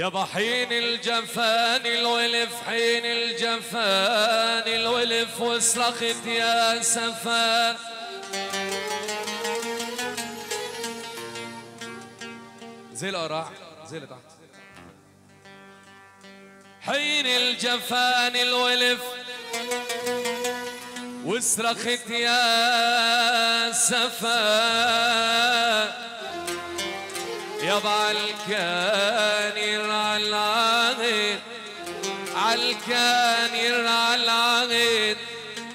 يا حين الجفان الولف حين الجفان الولف وصرخت يا سفان زي القرع زي تحت. حين الجفان الولف وصرخت يا سفان يابا الكانير عالعهد عالكانير عالعهد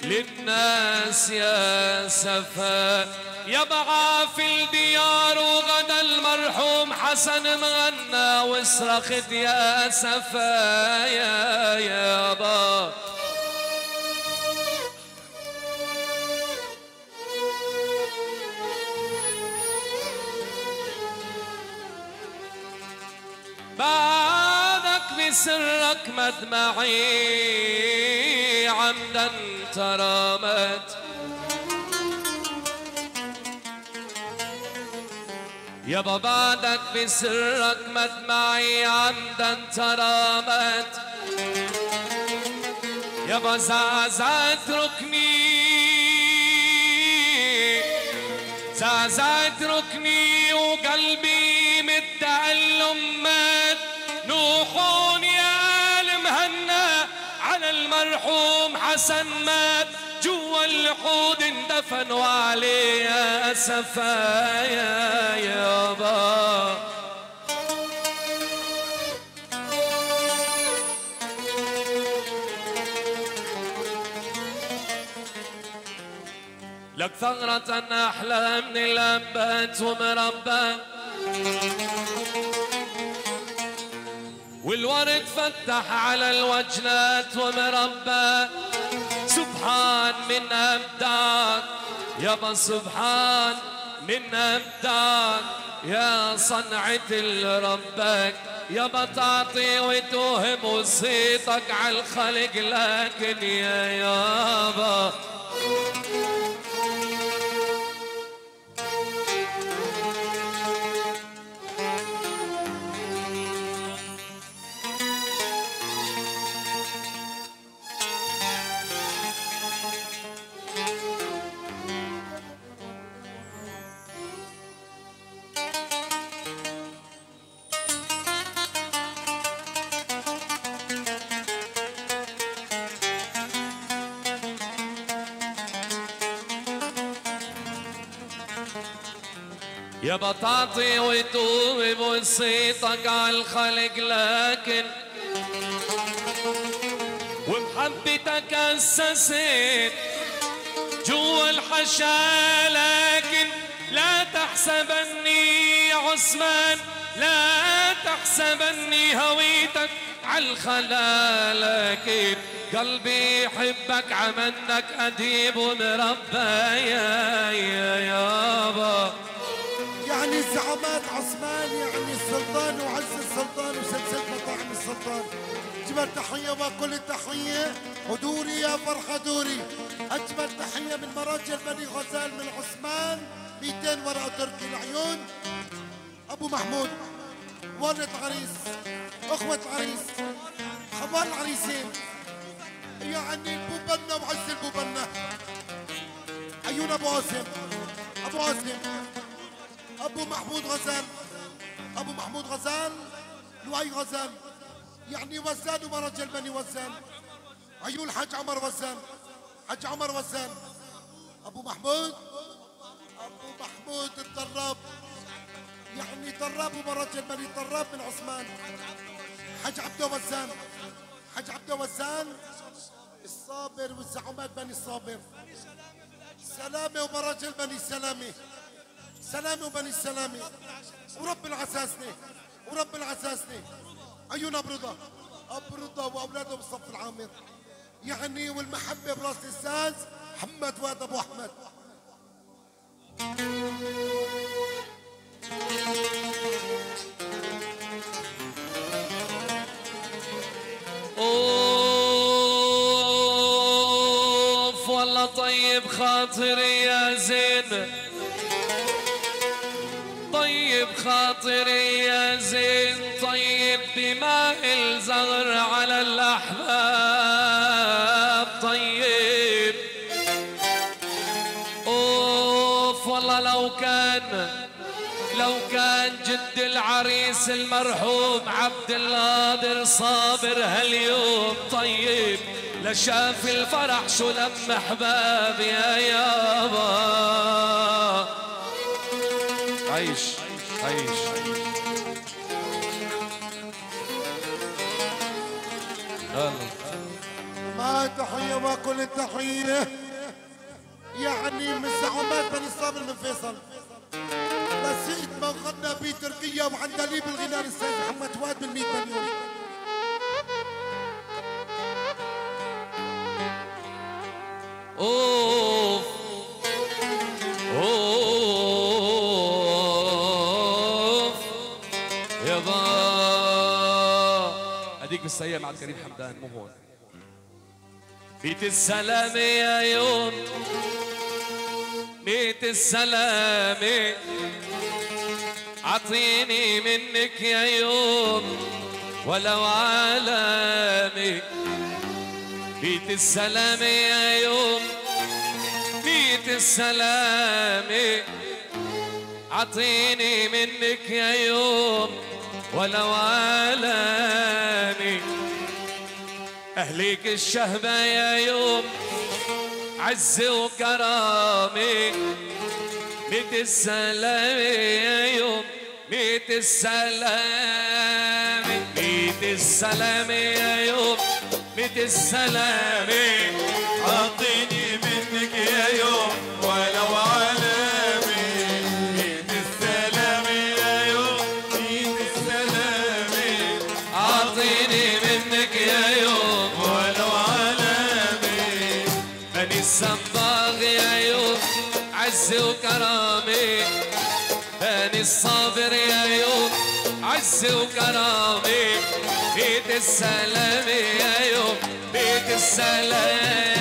للناس يا سفا. يبقى في الديار وغدا المرحوم حسن مغنى وصرخت يا سفا يا يابا. بعدك بسرك مدمعي عمدا ترامت. يابا بعدك بسرك مدمعي عمدا ترامت. يابا زعزعت ركني. زعزعت ركني وقلبي نوحون يا المهنا على المرحوم حسن مات جوا الحوض اندفن وعليه أسفا يا يابا. لك ثغرة أحلى من الأنبات ومربى. والورد فتح على الوجنات ومربى. سبحان من أبداك يابا سبحان من أبداك يا صنعة ربك يابا تعطي وتوهم وصيتك على الخلق. لكن يا يابا يا بطاطي وتوب وصيتك على الخلق لكن ومحبتك أسست جوا الحشا لكن لا تحسبني عثمان لا تحسبني هويتك عالخلا لكن قلبي يحبك عمنك أديب ومربى يا يا يابا زعامات عثمان يعني السلطان وعز السلطان وسلسلة مطاعم السلطان. أجمل تحية وكل التحية ودوري يا فرحة دوري. أجمل تحية من مراجل بني غزال من عثمان. 200 ورقة تركي العيون. أبو محمود والد عريس أخوة عريس خبال عريسين. يعني البوبنا وعز البوبنا عيون أبو عاصم أبو عاصم. أبو محمود غزال. أبو محمود غزال. لؤي غزال. يعني وزان وما رجل بني وزان. عيون حاج عمر وزان. حاج عمر وزان. أبو محمود. أبو محمود الضراب يعني طراب ومرج البني طراب من عثمان. حج عبده وزان. حج عبده وزان. الصابر والزعمات بني الصابر. سلامة ومرج البني سلامة. سلامة وبني السلامة ورب العساسنة ورب العساسنة عيون أبرضة أبرضة وأولاده بالصف العامر. يعني والمحبة برأس الأستاذ محمد واد أبو أحمد. أوف والله طيب خاطري يا زين. طيب خاطري يا زين طيب بماء الزغر على الأحباب طيب. أوف والله لو كان لو كان جد العريس المرحوم عبد القادر صابر هاليوم طيب. لشاف الفرح شو لم احباب يا يابا. عيش عيش ما تحية وكل التحية يعني من زعمات بني صابر من فيصل. نسيت ما غنى بتركيا وعندليب الغناء الاستاذ محمد فؤاد من 100 مليون اوف اديك بالسيئة مع الكريم حمدان مو هون. بيت السلامة يا يوم بيت السلامة عطيني منك يا يوم ولو عالمي. بيت السلامة يا يوم بيت السلامة عطيني منك يا يوم ولو عالمي. أهليك الشهبة يا يوم عز وكرامي. بيت السلامة يا يوم بيت السلامة بيت السلامة يا يوم بيت السلامة عطيني وكرامي بيت السلام يا يوم بيت السلام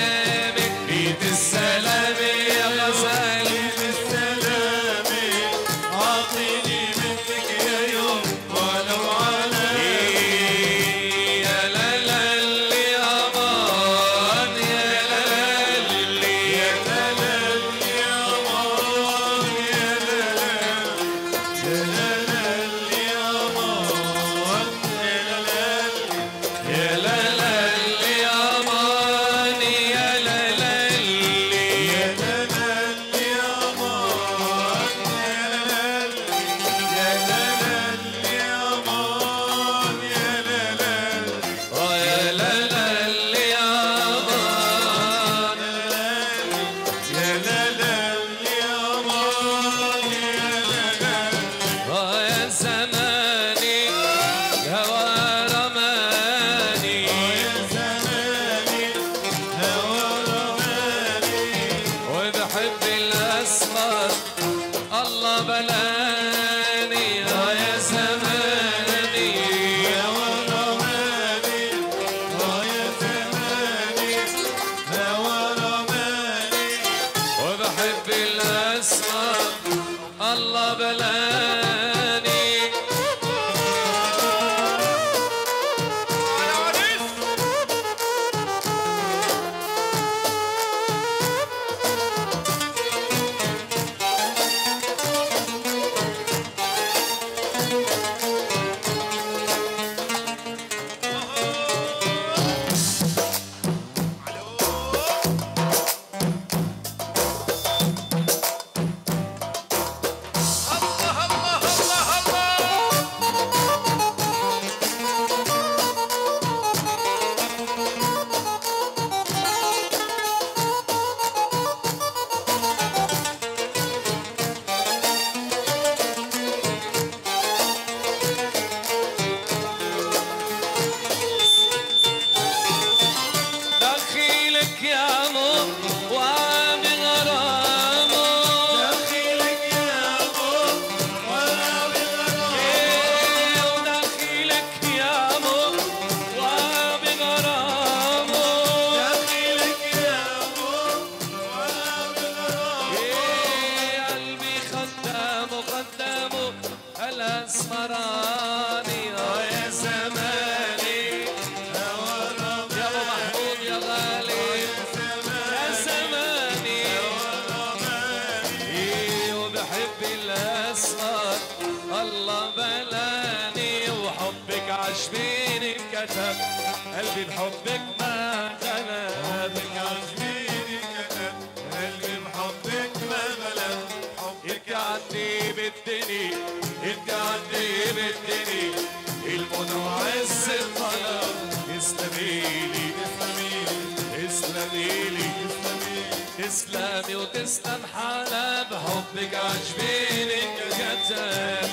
Gott, wenig Götter.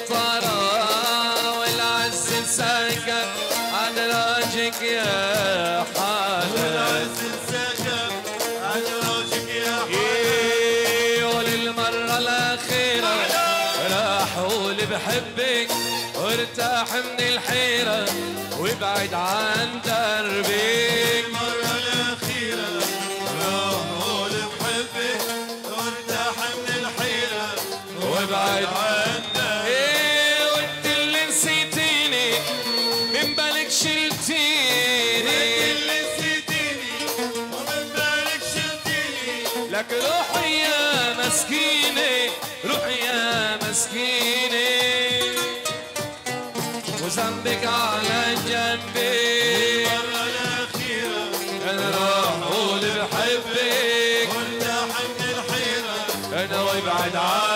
الثرى والعز راجك يا والعز راجك يا إيه، وللمرة الأخيرة راح بحبك وارتاح من الحيرة وابعد عن دربك. المرة الأخيرة راح أقول بحبك وارتاح من الحيرة وابعد عن لك روحي يا مسكينة روحي يا مسكينة. وزنبك على جنبي. المرة الأخيرة بحبك. وأنت حن الحيرة أنا وابعد عنك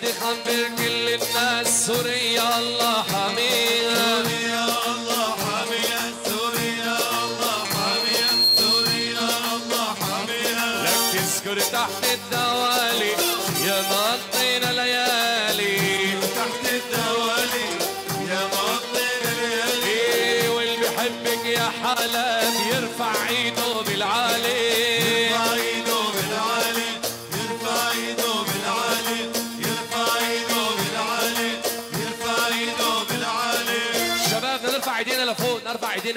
بدي حمل كل الناس سوريا الله حميد.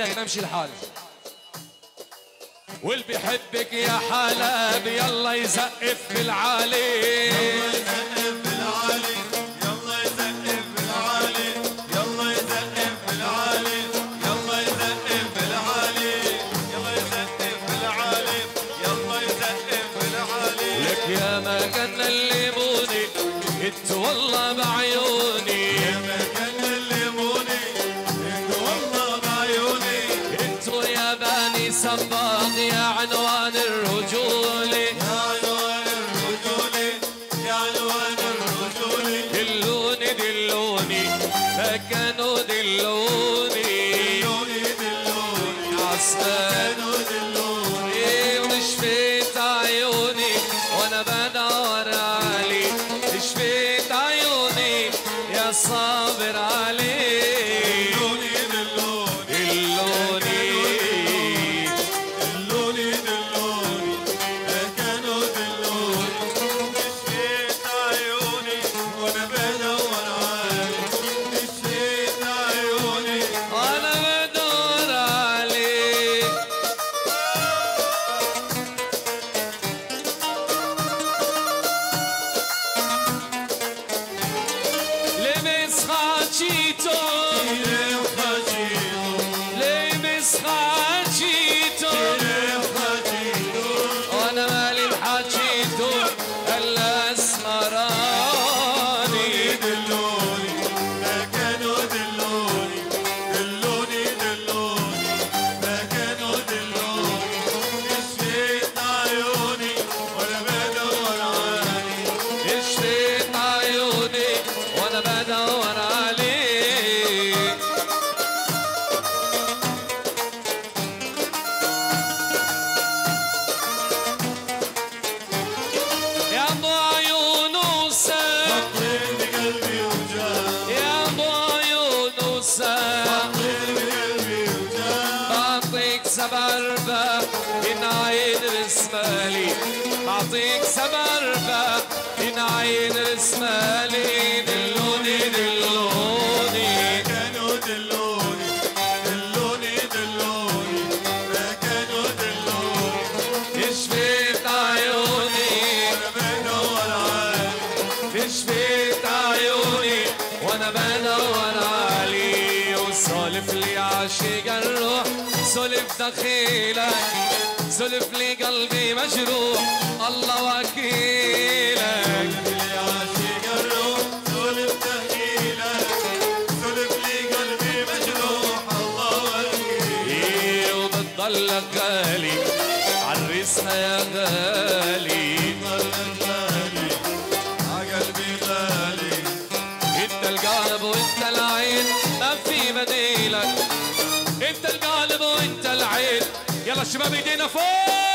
وجهي نمشي الحال واللي بيحبك يا حلب يلا يزقف بالعالي يلا يزقف بالعالي سولف دخيلك سولف لي قلبي مجروح الله وكيلك Chama a menina, foi!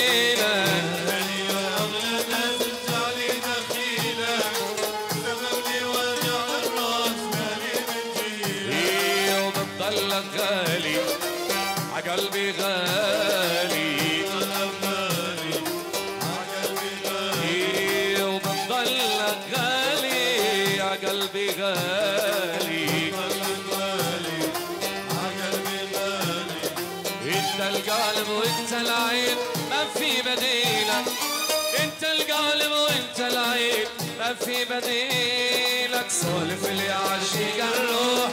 غالي إنت القلب وإنت العين ما في بديلك إنت القلب وإنت العين ما في بديلك سولف لي عاشق الروح.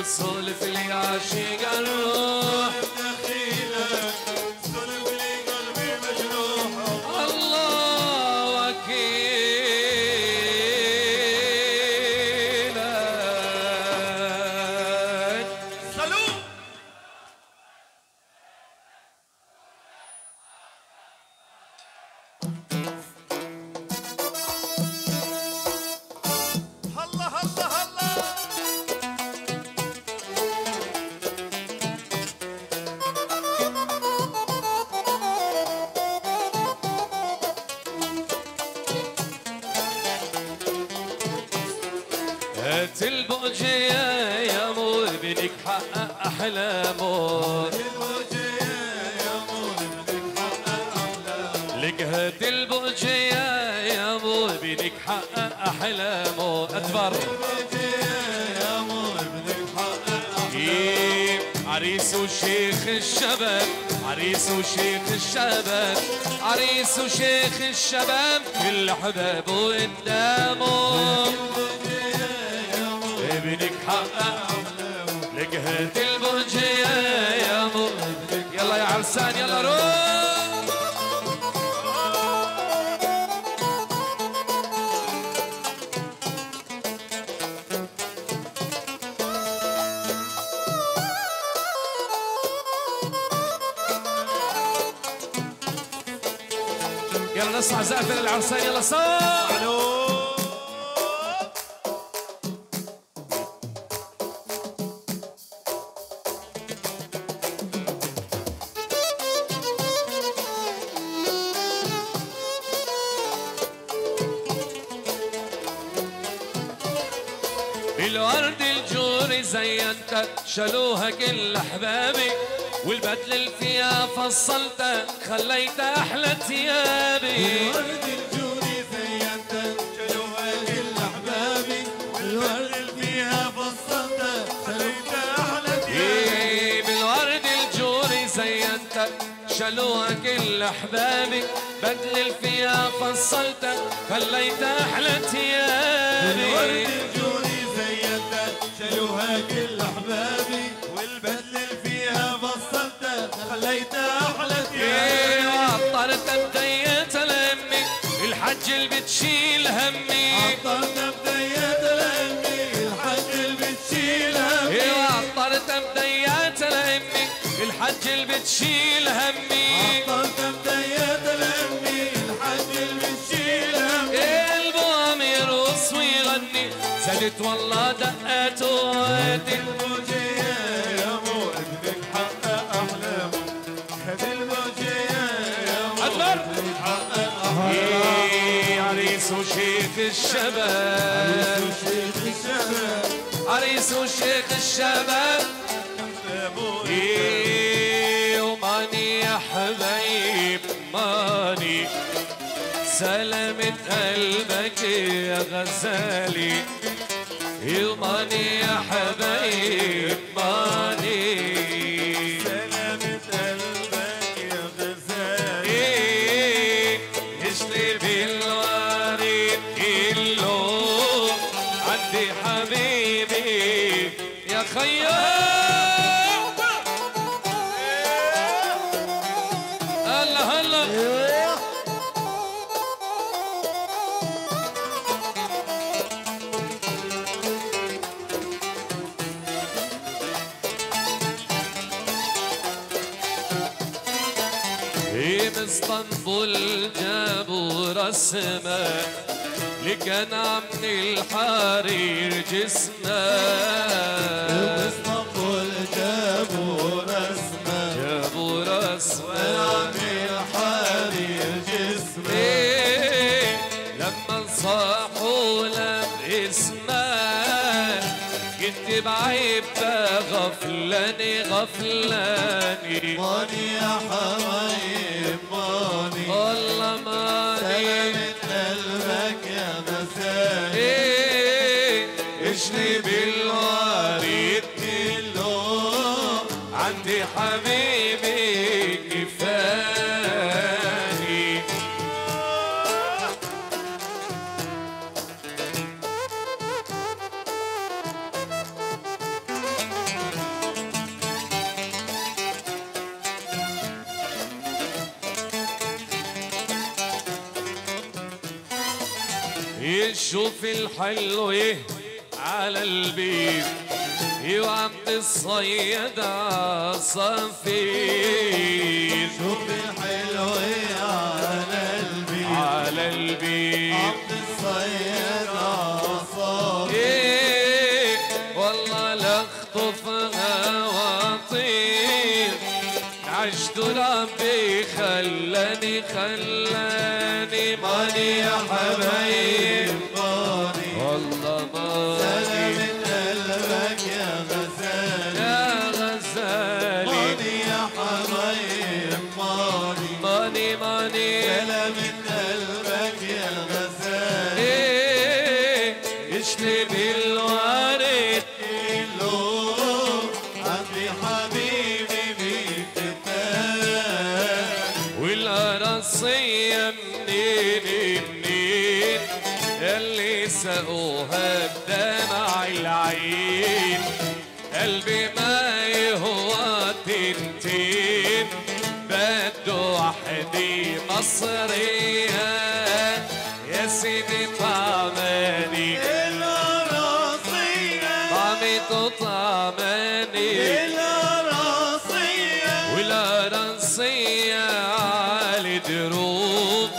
وسولف لي عاشق الروح. عريس وشيخ الشباب. كل للعرسان يلا صار. بالورد الجوري زينت شالوها كل أحبابي. والبدل اللي فيها فصلتها خليت أحلى ثيابي. شالوها كل احبابي بدل اللي فيها فصلتها خليت أحلى الورد ثيابي الجوري زينت شالوها كل احبابي والبدل اللي فيها فصلت خليت أحلى ثيابي إيه وعطرت بديت لأمي الحج اللي بتشيل همي. عطرت بديت لأمي الحج اللي بتشيل همي. إيه وعطرت بديات لأمي. الحج اللي بتشيل همي. عطرت بديت لامي الحج اللي بتشيل همي. البوم يرقص ويغني. زادت والله دقات وقتي. الموجية يا مو ابنك حقق أحلامه هذه الموجية يا مو. ابنك حقق أحلامه إيه عريس وشيخ الشباب. وشيخ الشباب. عريس وشيخ الشباب. يا حبايب ماني. سلامة قلبك يا غزالي. يضمني يا حبايب ماني. لقنا من الحرير جسمه. اسطنبول جابوا رسمة. جابوا رسمة وعمل حرير جسمه إيه لما صاحوا لم اسمه كنت بعيب غفلة خلاني غفلاني ماني يا حبايب ماني. والله ماني. يشوف الحلو إيه على البيت. يوعد الصيد عصافير شوف الحلو على قلبي على البيت. عبد الصياد عصام إيه والله لا اخطفها واطير عشت ربي خلاني خلاني ماني يا حبايب. طعماني الرصية والأرنصية على دروب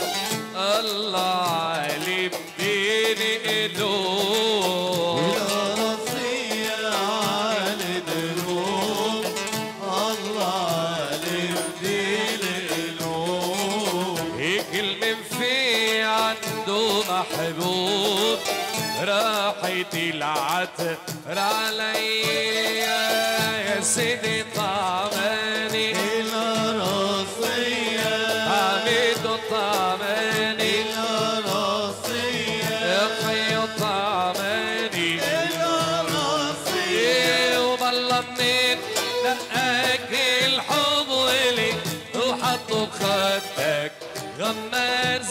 الله علي بديني قلوب الرصية على دروب الله علم دين القلوب هيك من في عنده محبوب. راحت العطر عليا يا سيدي طعماني الرصية طعمته طعماني الرصية خيو طعماني الرصية وبالله منين دقاك الحب ولي وحطه بخدك غمار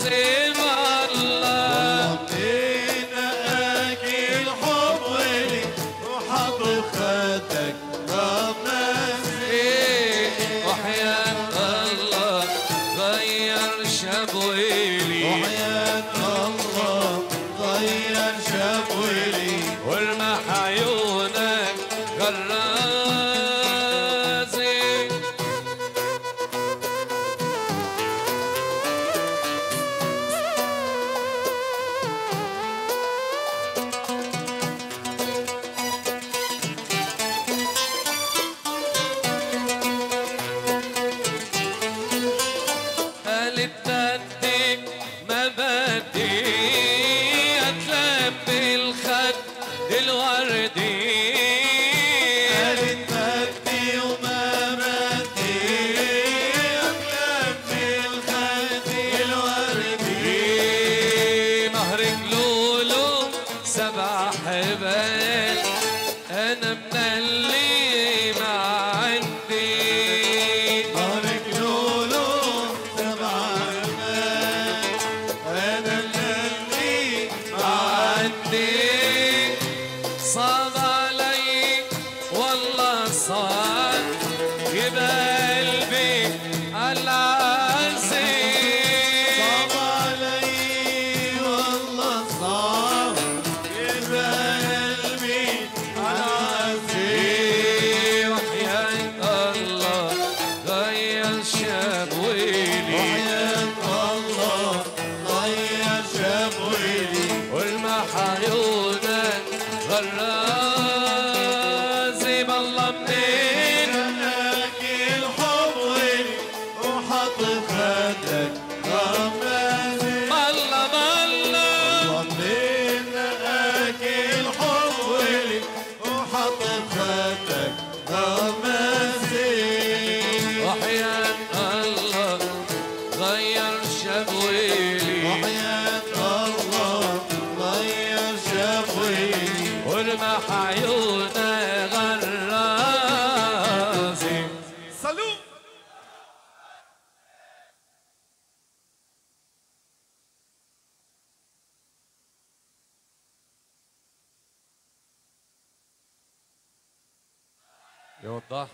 آه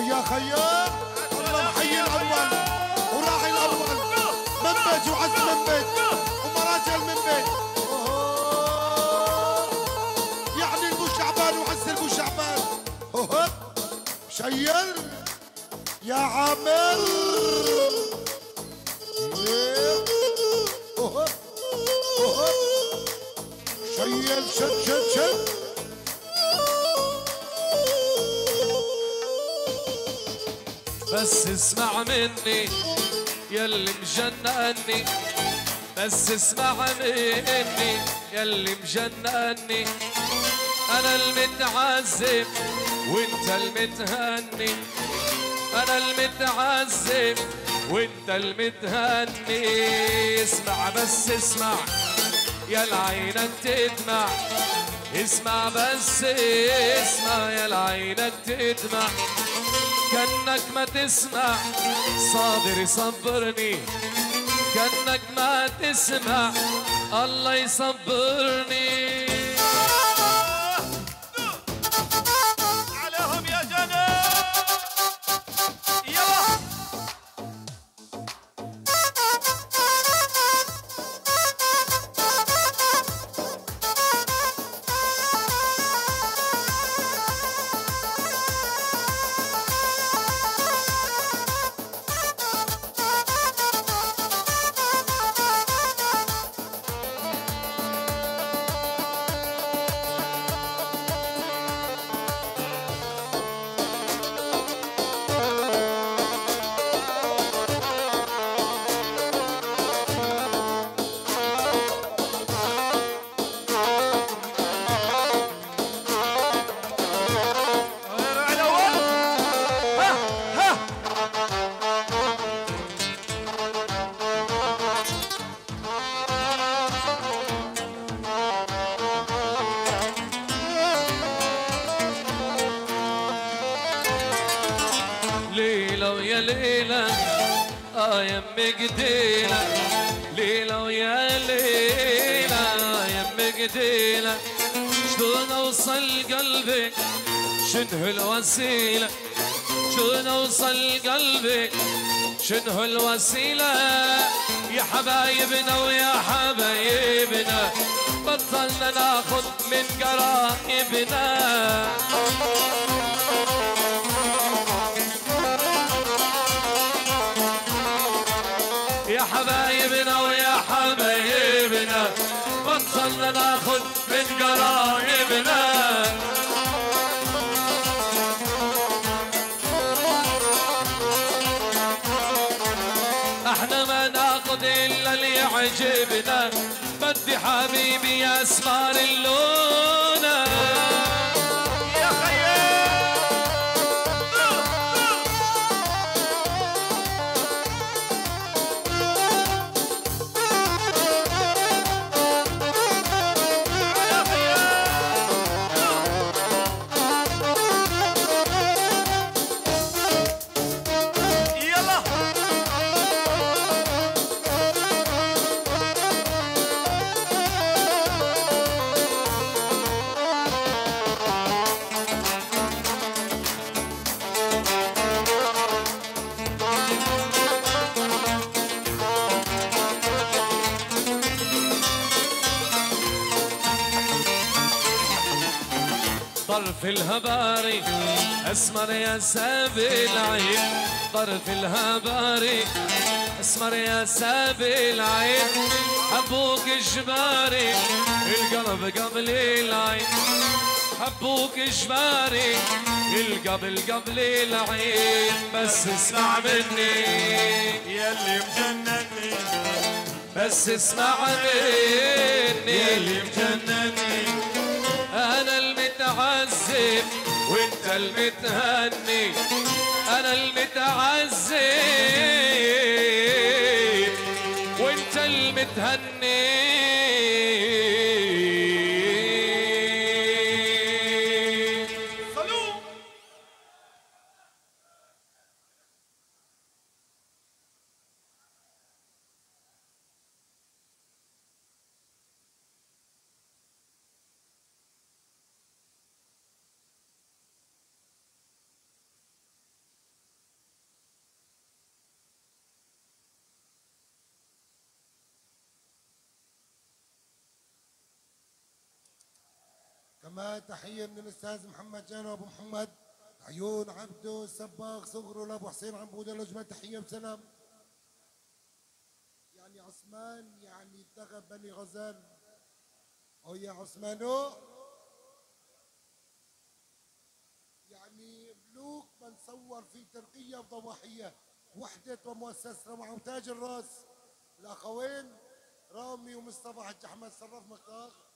يا خيام الله محيي الأول. وراعي الأول. منبج وعز منبج ومراجل منبج أوه. يعني البو شعبان وعز البو شعبان. شيل. يا عامر. بس اسمع مني يلي مجنني. بس اسمع مني يلي مجنني. أنا المتعذب وإنت المتهني. أنا المتعذب وإنت المتهني. اسمع بس اسمع يا العينك تدمع. اسمع بس اسمع يا العينك تدمع. كأنك ما تسمع صابر يصبرني. كأنك ما تسمع الله يصبرني. حبايبنا ويا حبايبنا بطلنا ناخذ من قرايبنا That's not in love. طرف الهباري أسمر يا سابي العين. طرف الهباري أسمر يا سابي العين. حبوك جباري القلب قبل العين. حبوك جباري القبل قبل العين. بس اسمع مني يلي مجنني. بس اسمع مني يلي مجنني. أنا المتعذب وانت المتهني أنا المتعذب كمان تحية من الأستاذ محمد جانو أبو محمد. عيون عبده السباق صغره لأبو حسين عبودة لجمال تحية وسلام يعني عثمان يعني دغب بني غزال. أو يا عثمانو يعني ملوك بنصور في ترقية وضواحية. وحدة ومؤسسة مع تاج الرأس. الأخوين رامي ومصطفى حج أحمد صرف مختار.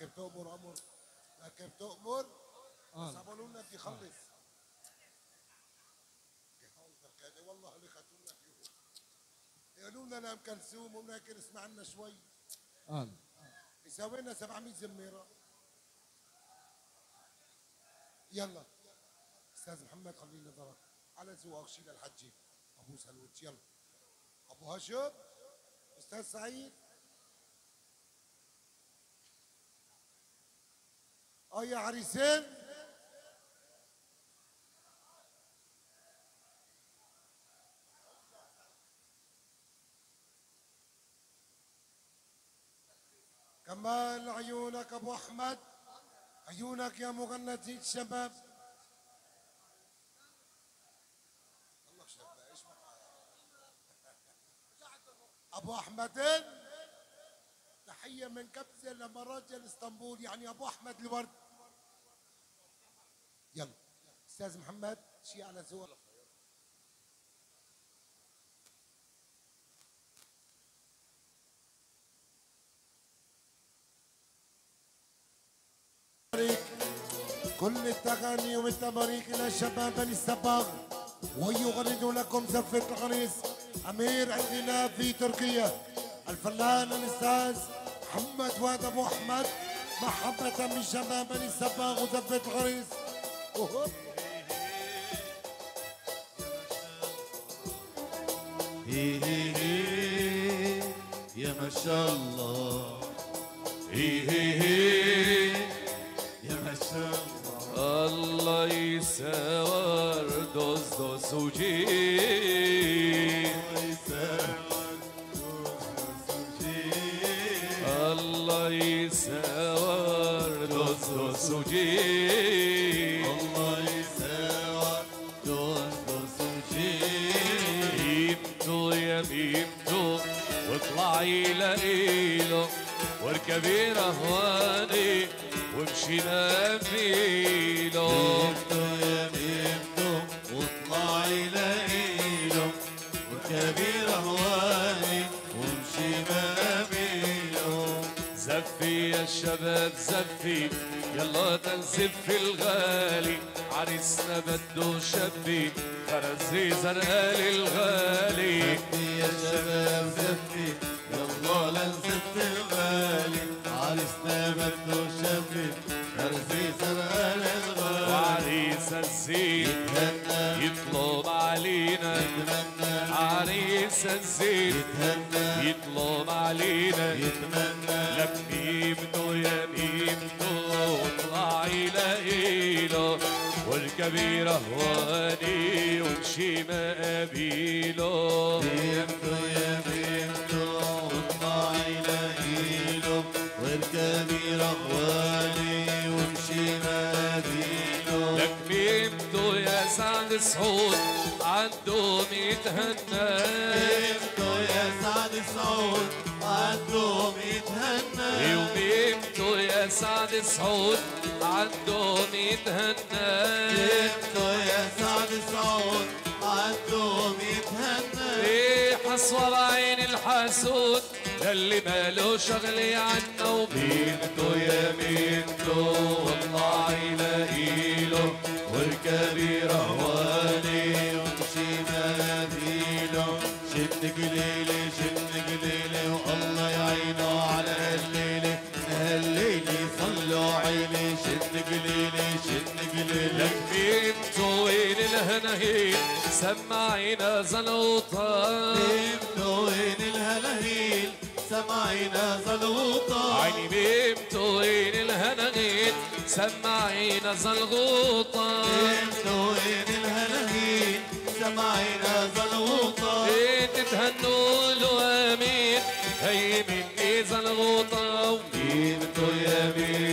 كيف تؤمر أمر. كيف تؤمر. آه. صابوا لنا بدي يخلص يحولك هذا والله اللي خاتونا فيه. قالوا لنا ام كلثوم ومناكر اسمع لنا شوي. آه. يساوي لنا 700 زميرة. يلا. أستاذ محمد خليل نظرك على ذوقك شيل الحجي. أبو سلوت. يلا. أبو هاشم. أستاذ سعيد. آه يا عريسين كمال عيونك ابو احمد عيونك يا مغنتي الشباب ابو احمدين تحيه من كبزه لمراجل إسطنبول. يعني أبو أحمد الورد. يلا. أستاذ محمد شي على ذوق كل التغاني والتباريك إلى شباب بني السباغ ويغرد لكم زفة العريس أمير الغناء في تركيا الفنان الأستاذ محمد فؤاد أبو أحمد. محبة من شباب بني السباغ هي هي يا ما شاء الله. هي هي هي يا ما شاء الله. الله يساور دوز دوز وجي واركبي رهواني وامشينا فيله بيمتو يا واطلعي وكبير زفي يا الشباب زفي يلا تنزف الغالي. عريسنا بده شبي فرزي زرقاء الغالي. يا شباب زفي يلا لنزف الغالي. وعريس الزين يطلب علينا عريس الزين يطلب علينا يتمنى يمنو يا يمنو واطلعي لإيله والكبيرة هواني وامشي مقابيله بيمتو سعد سعود عندهم يتهنى. بيمتو يا سعد سعود عندهم يتهنى. وميمتو يا سعد سعود عندهم يتهنى. بيمتو يا سعد سعود عندهم يتهنى. إيه حصوى بعين الحسود يلي ماله شغلي عنا ومينتو يا مينتو والله يلاقيله برهواني وامشي مثيله شبنك ليلي شبنك ليلي والله يعينه على الليلة هالليلة صلوا عيني. شبنك ليلي شبنك ليلي لك مين وين الهنهين سمعينا زلوطة. مين وين الهنهين سمعينا زلوطة. عيني مين وين الهنهين سماعينا زلغوطة انتو إيه وين الهلاهين سماعينا زلغوطة إيه تتهنوا له أمين؟ هي مني زلغوطة. إيه ومين انتو يا مين؟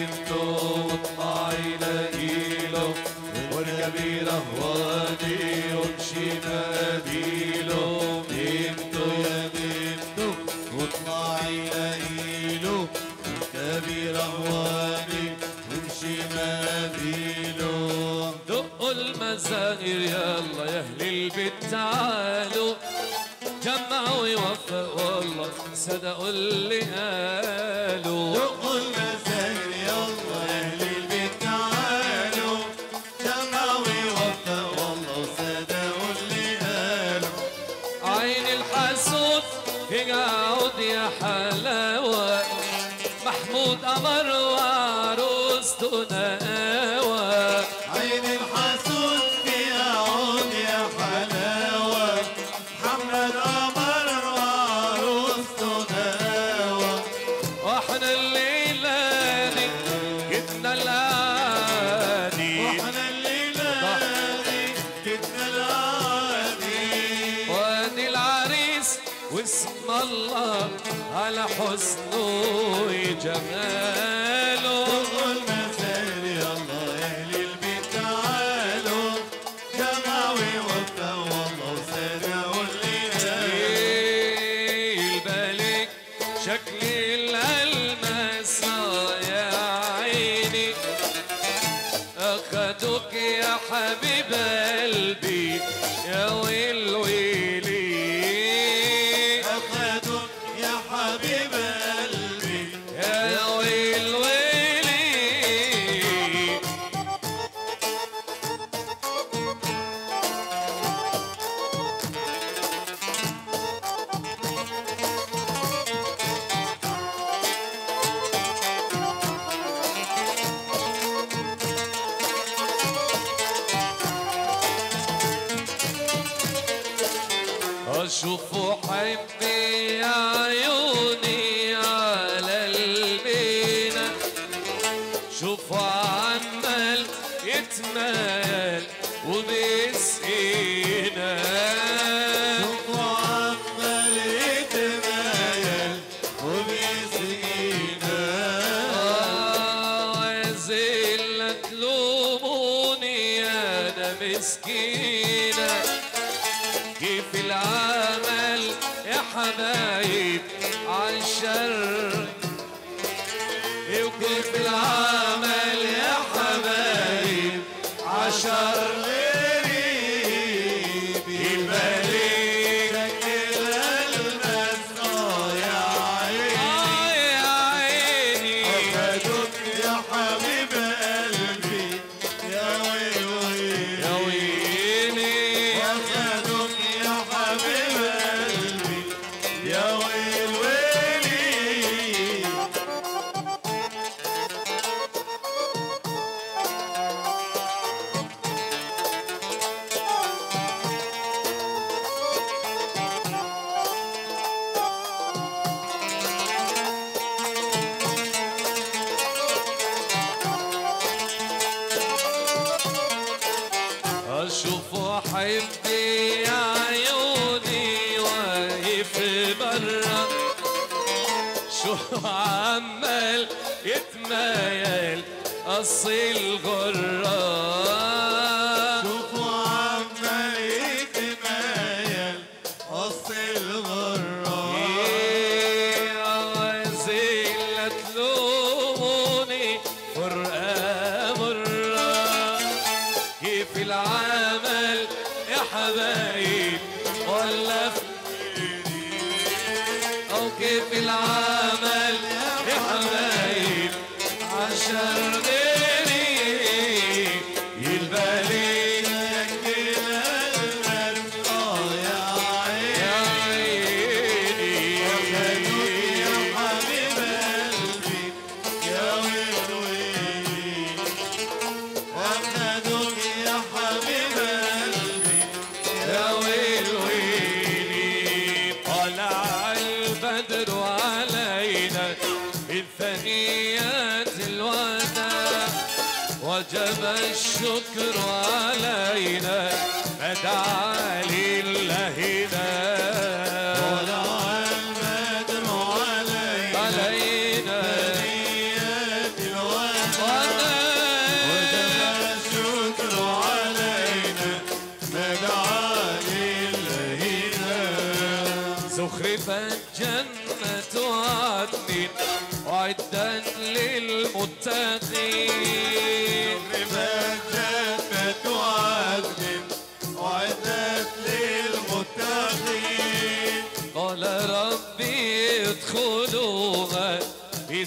حبيب قلبي يا ويل ويل الشكر علينا فدعا لله طلع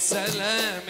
بسلام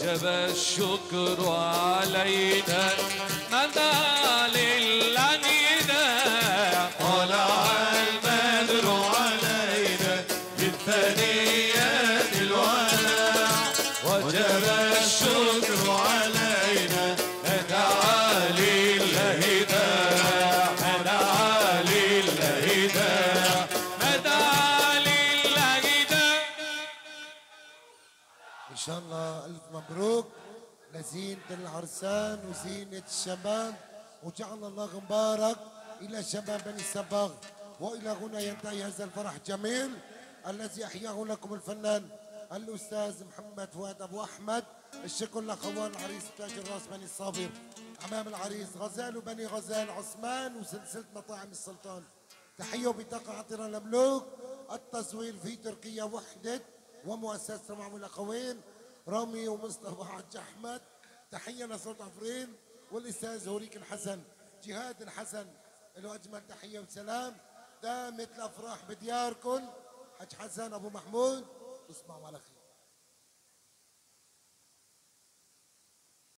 وجب الشكر علينا. مدى لزينة العرسان وزينة الشباب وجعل الله مبارك إلى شباب بني السباغ وإلى هنا ينتهي هذا الفرح الجميل الذي أحياه لكم الفنان الأستاذ محمد فؤاد أبو أحمد. الشكر لأخوان العريس تاج الراس بني الصابر. أمام العريس غزال وبني غزال عثمان وسلسلة مطاعم السلطان. تحية بطاقة عطر الملوك التصوير في تركيا وحدة ومؤسسة معمول الاخوين رامي ومصطفى حج أحمد. تحية لصوت عفرين والأستاذ هوريك الحسن جهاد الحسن له اجمل تحية وسلام. دامت الأفراح بدياركم حج حسن أبو محمود. تصبحوا على خير.